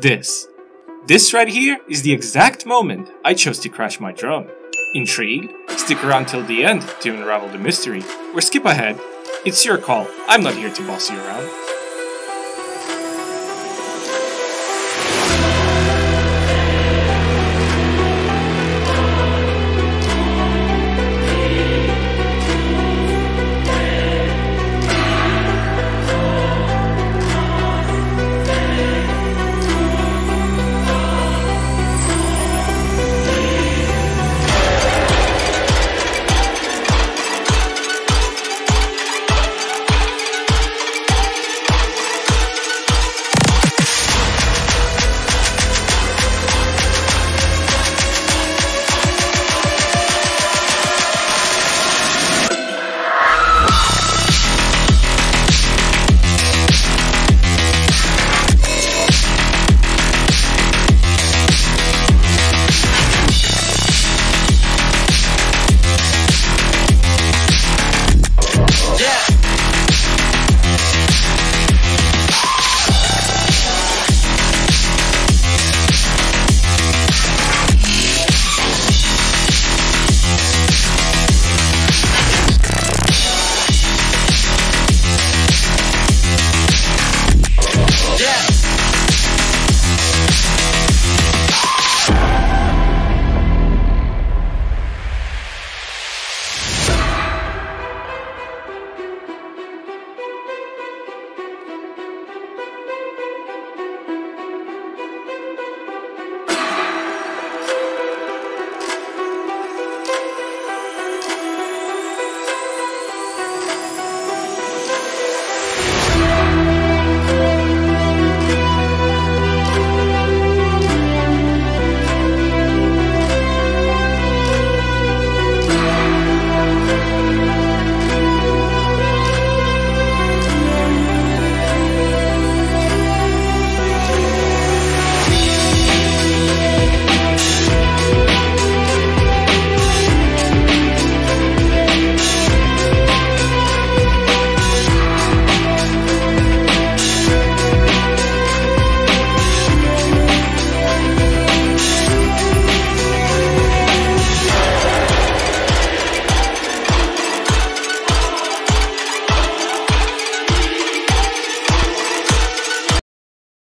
This. This right here is the exact moment I chose to crash my drum. Intrigued? Stick around till the end to unravel the mystery, or skip ahead. It's your call, I'm not here to boss you around.